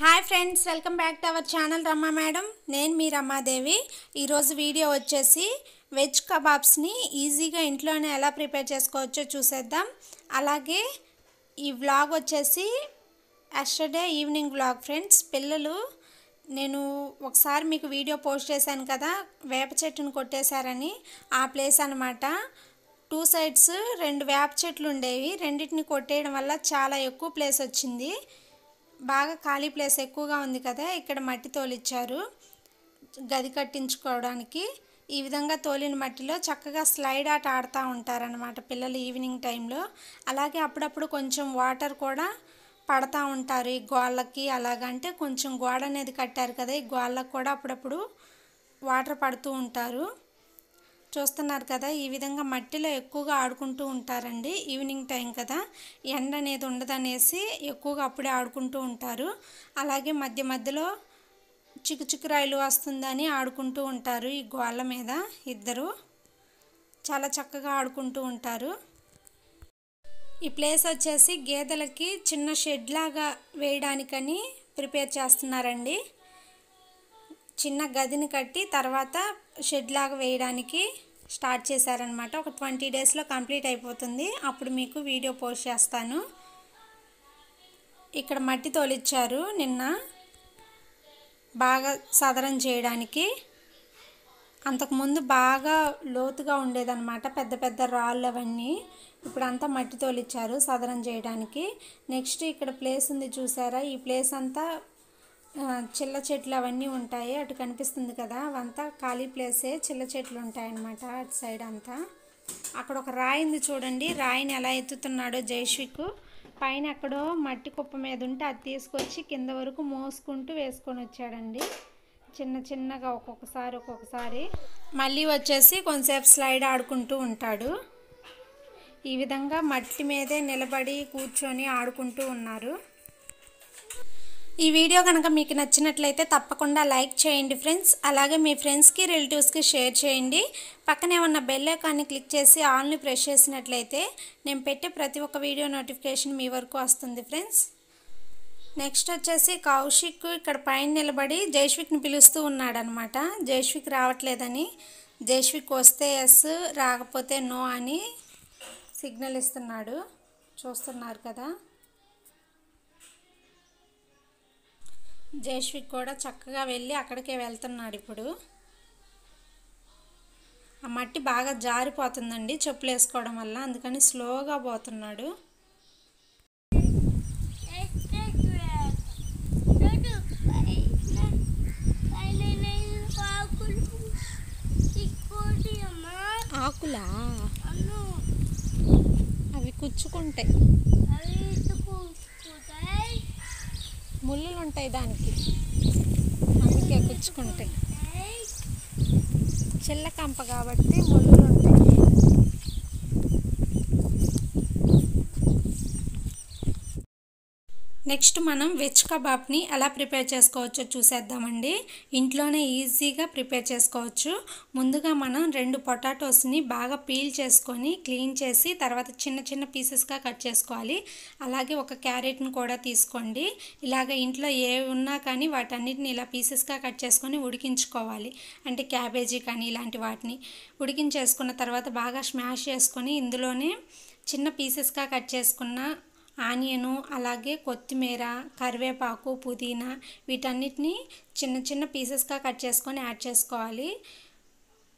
Hi friends welcome back to our channel రమ్మ madam. నేను మీ రమాదేవి ఈరోజు వీడియో వచ్చేసి వెజ్ కబాబ్స్ని ఈజీగా ఇంట్లోనే ఎలా ప్రిపేర్ చేసుకోవచ్చో చూసేద్దాం. అలాగే ఈ వ్లాగ్ వచ్చేసి ఎస్టర్డే ఈవినింగ్ వ్లాగ్ ఫ్రెండ్స్. పిల్లలు నేను ఒకసారి మీకు వీడియో పోస్ట్ చేశాను కదా వేప చెట్టును కొట్టేశారని. ఆ ప్లేస్ అనమాట టూ సైడ్స్ రెండు వేప చెట్లు ఉండేవి. రెండింటిని కొట్టేయడం వల్ల చాలా ఎక్కువ ప్లేస్ వచ్చింది. బాగా ఖాళీ ప్లేస్ ఎక్కువగా ఉంది కదా ఇక్కడ మట్టి తోలిచ్చారు. గది కట్టించుకోవడానికి. ఈ విధంగా తోలిన మట్టిలో చక్కగా స్లైడ్ ఆట ఆడుతూ ఉంటారనమాట పిల్లలు ఈవినింగ్ టైంలో. అలాగే అప్పుడప్పుడు కొంచెం వాటర్ కూడా పడతా ఉంటారు. ఈ గోళ్ళకి అలాగంటే కొంచెం గోడ అనేది కట్టారు కదా ఈ గోళ్ళకు కూడా అప్పుడప్పుడు వాటర్ పడుతూ ఉంటారు. చూస్తున్నారు కదా ఈ విధంగా మట్టిలో ఎక్కువగా ఆడుకుంటూ ఉంటారండి ఈవినింగ్ టైం కదా. ఎండ అనేది ఉండదనేసి ఎక్కువగా అప్పుడే ఆడుకుంటూ ఉంటారు. అలాగే మధ్య మధ్యలో చిక్కు చిక్కురాయిలు వస్తుందని ఆడుకుంటూ ఉంటారు ఈ గోళ్ళ మీద ఇద్దరు. చాలా చక్కగా ఆడుకుంటూ ఉంటారు. ఈ ప్లేస్ వచ్చేసి గేదెలకి చిన్న షెడ్ లాగా వేయడానికని ప్రిపేర్ చేస్తున్నారండి. చిన్న గదిని కట్టి తర్వాత షెడ్ లాగా వేయడానికి స్టార్ట్ చేశారనమాట ఒక ట్వంటీ డేస్లో కంప్లీట్ అయిపోతుంది. అప్పుడు మీకు వీడియో పోస్ట్ చేస్తాను. ఇక్కడ మట్టి తోలిచ్చారు నిన్న. బాగా సదరం చేయడానికి. అంతకుముందు బాగా లోతుగా ఉండేదన్నమాట. పెద్ద పెద్ద రాళ్ళు అవన్నీ ఇప్పుడంతా మట్టి తోలిచ్చారు సదరం చేయడానికి. నెక్స్ట్ ఇక్కడ ప్లేస్ ఉంది చూసారా? ఈ ప్లేస్ అంతా చిల్ల చెట్లు అవన్నీ ఉంటాయి. అటు కనిపిస్తుంది కదా అవంతా ఖాళీ ప్లేసే చిల్ల చెట్లు ఉంటాయన్నమాట అటు సైడ్ అంతా. అక్కడ ఒక రాయి ఉంది చూడండి. రాయిని ఎలా ఎత్తుతున్నాడో జైష్విక్ పైన ఎక్కడో మట్టి కుప్ప మీద ఉంటే అది తీసుకొచ్చి కింద వరకు మోసుకుంటూ వేసుకొని వచ్చాడండి. చిన్న చిన్నగా ఒక్కొక్కసారి ఒక్కొక్కసారి. మళ్ళీ వచ్చేసి కొంతసేపు స్లైడ్ ఆడుకుంటూ ఉంటాడు. ఈ విధంగా మట్టి మీదే నిలబడి కూర్చొని ఆడుకుంటూ ఉన్నారు. ఈ వీడియో కనుక మీకు నచ్చినట్లయితే తప్పకుండా లైక్ చేయండి ఫ్రెండ్స్. అలాగే మీ ఫ్రెండ్స్కి రిలేటివ్స్కి షేర్ చేయండి. పక్కనే ఉన్న బెల్ ఐకాన్ని క్లిక్ చేసి ఆల్ని ప్రెస్ చేసినట్లయితే నేను పెట్టే ప్రతి ఒక్క వీడియో నోటిఫికేషన్ మీ వరకు వస్తుంది ఫ్రెండ్స్. నెక్స్ట్ వచ్చేసి కౌశిక్ ఇక్కడ పైన నిలబడి జైష్విక్ని పిలుస్తూ ఉన్నాడనమాట జైష్విక్ రావట్లేదని. జైష్విక్ వస్తే ఎస్ రాకపోతే నో అని సిగ్నల్ ఇస్తున్నాడు. చూస్తున్నారు కదా. జైష్విక్ కూడా చక్కగా వెళ్ళి అక్కడికే వెళ్తున్నాడు ఇప్పుడు. ఆ మట్టి బాగా జారిపోతుందండి చెప్పులు వేసుకోవడం వల్ల అందుకని స్లోగా పోతున్నాడు. ఆకులా? అవి కుచ్చుకుంటాయి. ముళ్ళులు ఉంటాయి దానికి. అందుకే కుచ్చుకుంటాయి చిల్లకంప కాబట్టి ముళ్ళులు ఉంటాయి నెక్స్ట్ మనం వెజ్ కబాబ్ని ఎలా ప్రిపేర్ చేసుకోవచ్చో చూసేద్దామండి. ఇంట్లోనే ఈజీగా ప్రిపేర్ చేసుకోవచ్చు. ముందుగా మనం రెండు పొటాటోస్ని బాగా పీల్ చేసుకొని క్లీన్ చేసి తర్వాత చిన్న చిన్న పీసెస్గా కట్ చేసుకోవాలి. అలాగే ఒక క్యారెట్ని కూడా తీసుకోండి. ఇలాగ ఇంట్లో ఏ ఉన్నా కానీ వాటన్నిటిని ఇలా పీసెస్గా కట్ చేసుకొని ఉడికించుకోవాలి. అంటే క్యాబేజీ కానీ ఇలాంటి వాటిని ఉడికించేసుకున్న తర్వాత బాగా స్మాష్ చేసుకొని ఇందులోనే చిన్న పీసెస్గా కట్ చేసుకున్న ఆనియను అలాగే కొత్తిమీర కరివేపాకు పుదీనా వీటన్నిటిని చిన్న చిన్న పీసెస్గా కట్ చేసుకొని యాడ్ చేసుకోవాలి.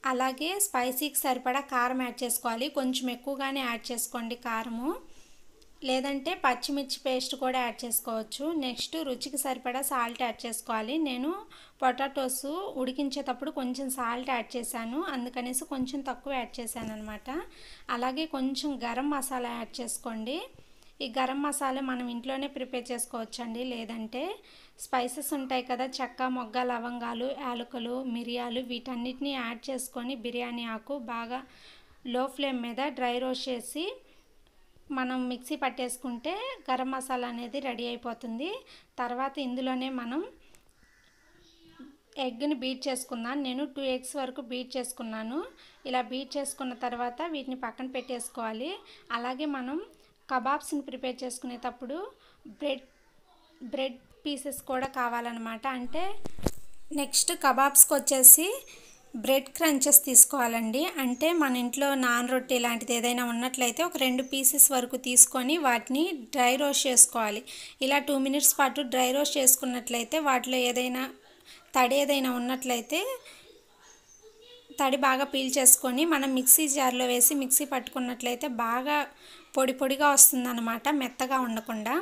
అలాగే స్పైసీకి సరిపడా కారం యాడ్ చేసుకోవాలి. కొంచెం ఎక్కువగానే యాడ్ చేసుకోండి కారము. లేదంటే పచ్చిమిర్చి పేస్ట్ కూడా యాడ్ చేసుకోవచ్చు. నెక్స్ట్ రుచికి సరిపడా సాల్ట్ యాడ్ చేసుకోవాలి. నేను పొటాటోస్ ఉడికించేటప్పుడు కొంచెం సాల్ట్ యాడ్ చేశాను. అందుకనేసి కొంచెం తక్కువ యాడ్ చేశాను అనమాట అలాగే కొంచెం గరం మసాలా యాడ్ చేసుకోండి. ఈ గరం మసాలా మనం ఇంట్లోనే ప్రిపేర్ చేసుకోవచ్చండి. లేదంటే స్పైసెస్ ఉంటాయి కదా చెక్క మొగ్గ లవంగాలు యాలకులు మిరియాలు వీటన్నిటిని యాడ్ చేసుకొని బిర్యానీ ఆకు బాగా లో ఫ్లేమ్ మీద డ్రై రోస్ట్ చేసి మనం మిక్సీ పట్టేసుకుంటే గరం మసాలా అనేది రెడీ అయిపోతుంది. తర్వాత ఇందులోనే మనం ఎగ్ని బీట్ చేసుకున్నాను నేను టూ ఎగ్స్ వరకు బీట్ చేసుకున్నాను. ఇలా బీట్ చేసుకున్న తర్వాత వీటిని పక్కన పెట్టేసుకోవాలి. అలాగే మనం కబాబ్స్ని ప్రిపేర్ చేసుకునేటప్పుడు బ్రెడ్ బ్రెడ్ పీసెస్ కూడా కావాలన్నమాట. అంటే నెక్స్ట్ కబాబ్స్కి వచ్చేసి బ్రెడ్ క్రంచెస్ తీసుకోవాలండి. అంటే మన ఇంట్లో నాన్ రొట్టె లాంటిది ఏదైనా ఉన్నట్లయితే ఒక రెండు పీసెస్ వరకు తీసుకొని వాటిని డ్రై రోస్ట్ చేసుకోవాలి. ఇలా టూ మినిట్స్ పాటు డ్రై రోస్ట్ చేసుకున్నట్లయితే వాటిలో ఏదైనా తడి ఏదైనా ఉన్నట్లయితే తడి బాగా పీల్ చేసుకొని మనం మిక్సీ జార్లో వేసి మిక్సీ పట్టుకున్నట్లయితే బాగా పొడి పొడిగా వస్తుందన్నమాట మెత్తగా ఉండకుండా.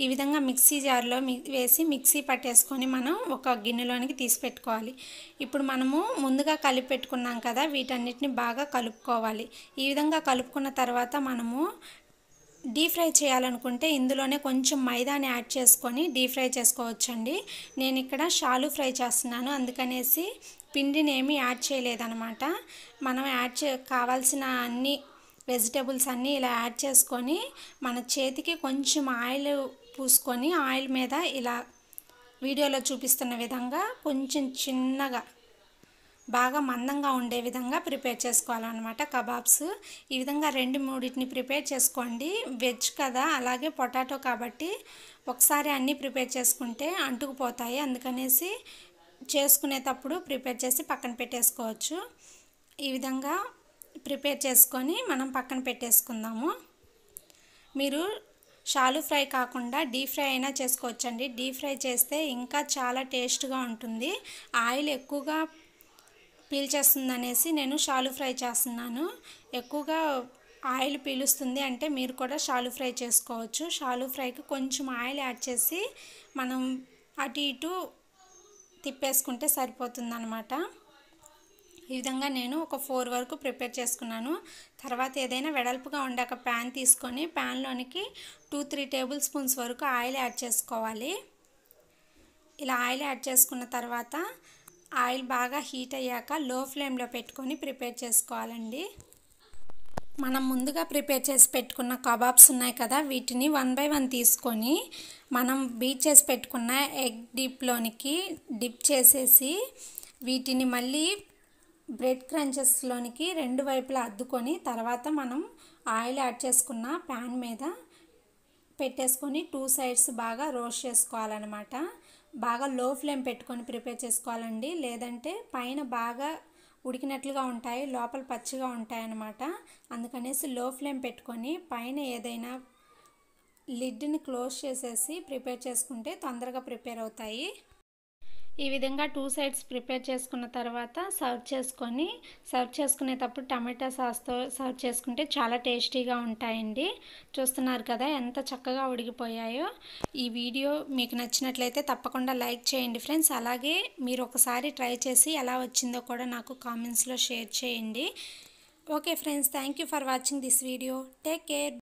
ఈ విధంగా మిక్సీ జార్లో మి వేసి మిక్సీ పట్టేసుకొని మనం ఒక గిన్నెలోనికి తీసి పెట్టుకోవాలి. ఇప్పుడు మనము ముందుగా కలిపి పెట్టుకున్నాం కదా వీటన్నిటిని బాగా కలుపుకోవాలి. ఈ విధంగా కలుపుకున్న తర్వాత మనము డీప్ ఫ్రై చేయాలనుకుంటే ఇందులోనే కొంచెం మైదాని యాడ్ చేసుకొని డీప్ ఫ్రై చేసుకోవచ్చండి. నేను ఇక్కడ షాలు ఫ్రై చేస్తున్నాను. అందుకనేసి పిండిని ఏమీ యాడ్ చేయలేదనమాట మనం యాడ్ చే కావాల్సిన అన్ని వెజిటేబుల్స్ అన్నీ ఇలా యాడ్ చేసుకొని మన చేతికి కొంచెం ఆయిల్ పూసుకొని ఆయిల్ మీద ఇలా వీడియోలో చూపిస్తున్న విధంగా కొంచెం చిన్నగా బాగా మందంగా ఉండే విధంగా ప్రిపేర్ చేసుకోవాలన్నమాట కబాబ్స్. ఈ విధంగా రెండు మూడింటిని ప్రిపేర్ చేసుకోండి. వెజ్ కదా అలాగే పొటాటో కాబట్టి ఒకసారి అన్నీ ప్రిపేర్ చేసుకుంటే అంటుకుపోతాయి. అందుకనేసి చేసుకునేటప్పుడు ప్రిపేర్ చేసి పక్కన పెట్టేసుకోవచ్చు. ఈ విధంగా ప్రిపేర్ చేసుకొని మనం పక్కన పెట్టేసుకుందాము. మీరు షాలు ఫ్రై కాకుండా డీప్ ఫ్రై అయినా చేసుకోవచ్చండి. డీప్ ఫ్రై చేస్తే ఇంకా చాలా టేస్ట్గా ఉంటుంది. ఆయిల్ ఎక్కువగా పీల్చేస్తుంది అనేసి నేను షాలు ఫ్రై చేస్తున్నాను. ఎక్కువగా ఆయిల్ పీలుస్తుంది అంటే మీరు కూడా షాలు ఫ్రై చేసుకోవచ్చు. షాలు ఫ్రైకి కొంచెం ఆయిల్ యాడ్ చేసి మనం అటు ఇటు తిప్పేసుకుంటే సరిపోతుందన్నమాట. ఈ విధంగా నేను ఒక ఫోర్ వరకు ప్రిపేర్ చేసుకున్నాను. తర్వాత ఏదైనా వెడల్పుగా ఉండే ఒక ప్యాన్ తీసుకొని ప్యాన్లోనికి టూ త్రీ టేబుల్ స్పూన్స్ వరకు ఆయిల్ యాడ్ చేసుకోవాలి. ఇలా ఆయిల్ యాడ్ చేసుకున్న తర్వాత ఆయిల్ బాగా హీట్ అయ్యాక లో ఫ్లేమ్లో పెట్టుకొని ప్రిపేర్ చేసుకోవాలండి. మనం ముందుగా ప్రిపేర్ చేసి పెట్టుకున్న కబాబ్స్ ఉన్నాయి కదా వీటిని వన్ బై వన్ తీసుకొని మనం బీట్ చేసి పెట్టుకున్న ఎగ్ డిప్లోనికి డిప్ చేసేసి వీటిని మళ్ళీ బ్రెడ్ క్రంచెస్లోనికి రెండు వైపులా అద్దుకొని తర్వాత మనం ఆయిల్ యాడ్ చేసుకున్న ప్యాన్ మీద పెట్టేసుకొని టూ సైడ్స్ బాగా రోస్ట్ చేసుకోవాలన్నమాట. బాగా లో ఫ్లేమ్ పెట్టుకొని ప్రిపేర్ చేసుకోవాలండి. లేదంటే పైన బాగా ఉడికినట్లుగా ఉంటాయి లోపల పచ్చిగా ఉంటాయి అన్నమాట అందుకనేసి లో ఫ్లేమ్ పెట్టుకొని పైన ఏదైనా లిడ్ని క్లోజ్ చేసేసి ప్రిపేర్ చేసుకుంటే తొందరగా ప్రిపేర్ అవుతాయి. ఈ విధంగా టూ సైడ్స్ ప్రిపేర్ చేసుకున్న తర్వాత సర్వ్ చేసుకొని సర్వ్ చేసుకునేటప్పుడు టమాటా సాస్తో సర్వ్ చేసుకుంటే చాలా టేస్టీగా ఉంటాయండి. చూస్తున్నారు కదా ఎంత చక్కగా ఉడికిపోయాయో. ఈ వీడియో మీకు నచ్చినట్లయితే తప్పకుండా లైక్ చేయండి ఫ్రెండ్స్. అలాగే మీరు ఒకసారి ట్రై చేసి ఎలా వచ్చిందో కూడా నాకు కామెంట్స్లో షేర్ చేయండి. Okay friends thank you for watching this video. Take care.